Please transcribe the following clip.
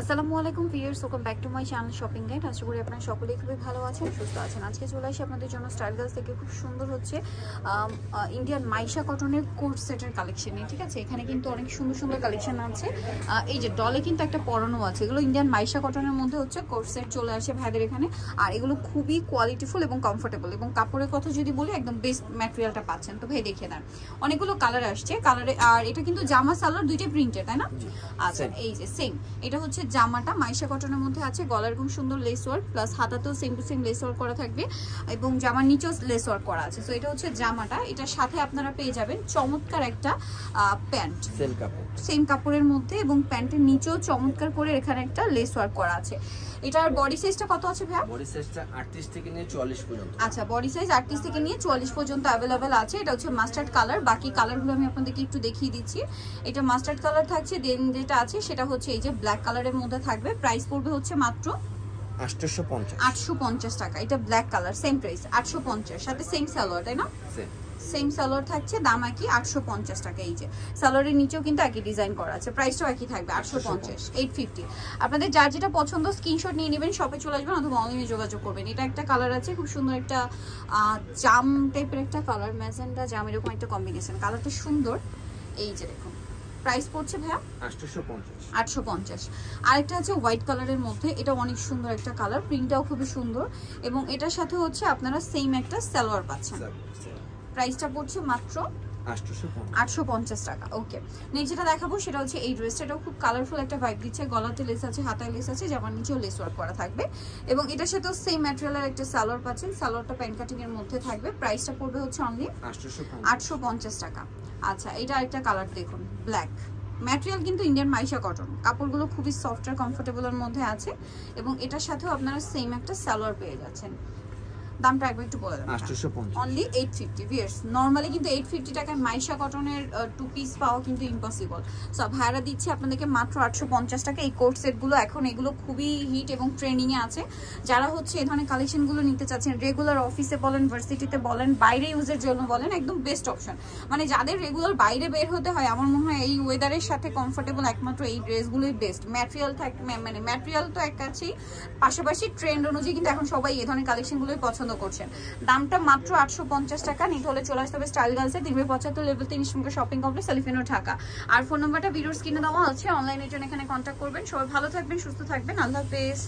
আসসালামু আলাইকুম viewers welcome back to my channel shopping guide. আশা করি আপনারা সকলেই খুবই ভালো আছেন সুস্থ আছেন। আজকে চলে আসি আপনাদের জন্য স্টাইল গার্লস থেকে। খুব সুন্দর হচ্ছে ইন্ডিয়ান মাইশা কটনের কোট সেটের কালেকশন ঠিক আছে? এখানে কিন্তু অনেক সুন্দর সুন্দর কালেকশন আছে। এই যে ডলে কিন্তু একটা পরানো আছে। এগুলো ইন্ডিয়ান মাইশা কটনের মধ্যে হচ্ছে কোট সেট চলে আসে ভাইদের এখানে। আর এগুলো খুবই কোয়ালিটিফুল এবং কমফোর্টেবল এবং কাপড়ের কথা যদি বলি একদম বেস্ট ম্যাটেরিয়ালটা পাচ্ছেন। তো ভাই দেখিয়ে দেন অনেকগুলো কালার আসছে। কালারে আর এটা কিন্তু জামা সালোয়ার দুইটাই প্রিন্টের তাই না? আচ্ছা এই যে সেম এটা হচ্ছে জামাটা মাইশা কটনের মধ্যে আছে গলার খুব সুন্দর lace work plus হাতাতেও same to same lace work করা থাকবে এবং জামার নিচেও লেস ওয়ার্ক করা আছে। তো এটা হচ্ছে জামাটা এটার সাথে আপনারা পেয়ে যাবেন চমৎকার একটা প্যান্ট সেম কাপড়ের মধ্যে এবং প্যান্টের নিচেও চমৎকার করে এখানে একটা লেস ওয়ার্ক করা আছে। এটার বডি সাইজটা কত আছে ভাইয়া? বডি সাইজটা 38 থেকে নিয়ে 44 পর্যন্ত। আচ্ছা বডি সাইজ আটত্রিশ থেকে নিয়ে চুয়াল্লিশ পর্যন্ত অ্যাভেলেবেল আছে। এটা হচ্ছে মাস্টার্ড কালার বাকি কালারগুলো আমি আপনাদেরকে একটু দেখিয়ে দিচ্ছি। এটা মাস্টার্ড কালার থাকছে দেন যেটা আছে সেটা হচ্ছে এই যে ব্ল্যাক কালারের মধ্যে থাকবে। প্রাইস পড়বে হচ্ছে মাত্র 850 আটশো পঞ্চাশ টাকা। এটা ব্ল্যাক কালার সেম প্রাইস আটশো পঞ্চাশ। সাথে সেম সালোয়ার তাই না? সেম সেম সালোয়ার থাকছে দাম একই আটশো পঞ্চাশ টাকা এই যে। সালোয়ারের নিচেও কিন্তু একই ডিজাইন করা আছে প্রাইসটাও একই থাকবে আটশো পঞ্চাশ এইট ফিফটি আপনাদের যার যেটা পছন্দ স্ক্রিনশট নিয়ে নেবেন শপে চলে আসবেন অথবা অনলাইনে যোগাযোগ করবেন। এটা একটা কালার আছে খুব সুন্দর একটা জাম টাইপের একটা কালার ম্যাজেন্ডা জাম এরকম একটা কম্বিনেশন কালারটা সুন্দর এই যে দেখুন। প্রাইস পড়ছে ভাইয়া? 850 আটশো পঞ্চাশ। আরেকটা আছে হোয়াইট কালারের মধ্যে এটা অনেক সুন্দর একটা কালার প্রিন্টটাও খুবই সুন্দর। এবং এটার সাথে হচ্ছে আপনারা সেম একটা সালোয়ার পাচ্ছেন। প্রাইসটা পড়ছে মাত্র 850 আটশো পঞ্চাশ টাকা। ওকে। নেক্সট যেটা দেখাবো সেটা হচ্ছে এই ড্রেসটা এটাও খুব কালারফুল একটা ভাইব দিচ্ছে। গলাতে লেস আছে হাতায় লেস আছে জামার নিচেও লেস ওয়ার্ক করা থাকবে। এবং এটার সাথেও সেম ম্যাটেরিয়ালের একটা সালোয়ার পাচ্ছেন। সালোয়ারটা প্যান্ট কাটিং এর মধ্যে থাকবে। প্রাইসটা পড়বে হচ্ছে অনলি 850 আটশো পঞ্চাশ টাকা। আচ্ছা এটা আরেকটা কালার দেখুন ব্ল্যাক ম্যাটেরিয়াল কিন্তু ইন্ডিয়ান মাইশা কটন কাপড়গুলো খুবই সফট আর কমফোর্টেবলের মধ্যে আছে। এবং এটার সাথেও আপনারা সেম একটা সালোয়ার পেয়ে যাচ্ছেন। দামটা একবার একটু বলে দেন 850 only eight fifty viewers normally কিন্তু এইট ফিফটি টাকায় মাইশা কটনের টু পিস পাওয়া কিন্তু ইম্পসিবল সো ভাইরা দিচ্ছি আপনাদেরকে মাত্র আটশো পঞ্চাশ টাকা। এই কোট সেটগুলো এখন এগুলো খুবই হিট এবং ট্রেন্ডিংয়ে আছে। যারা হচ্ছে এই ধরনের কালেকশনগুলো নিতে চাচ্ছেন রেগুলার অফিসে বলেন ভার্সিটিতে বলেন বাইরে ইউজের জন্য বলেন একদম বেস্ট অপশন মানে যাদের রেগুলার বাইরে বের হতে হয় আমার মনে হয় এই ওয়েদারের সাথে কমফোর্টেবল একমাত্র এই ড্রেসগুলোই বেস্ট ম্যাটেরিয়াল থাক মানে ম্যাটেরিয়াল তো এক কাছেই। পাশাপাশি ট্রেন্ড অনুযায়ী কিন্তু এখন সবাই এই ধরনের কালেকশনগুলোই পছন্দ করছেন। দামটা মাত্র আটশো পঞ্চাশ টাকা। নিতে হলে চলে আসতে হবে স্টাইল গার্লসে দিনবে পঁচাত্তর লেভেল তিন সঙ্গে শপিং কমপ্লেক্স সেলিফিনো ঢাকা। আর ফোন নাম্বারটা ভিডিওর স্ক্রিনে দেওয়া আছে। অনলাইনের জন্য এখানে কন্ট্যাক্ট করবেন। সবাই ভালো থাকবেন, সুস্থ থাকবেন। আল্লাহ হাফেজ।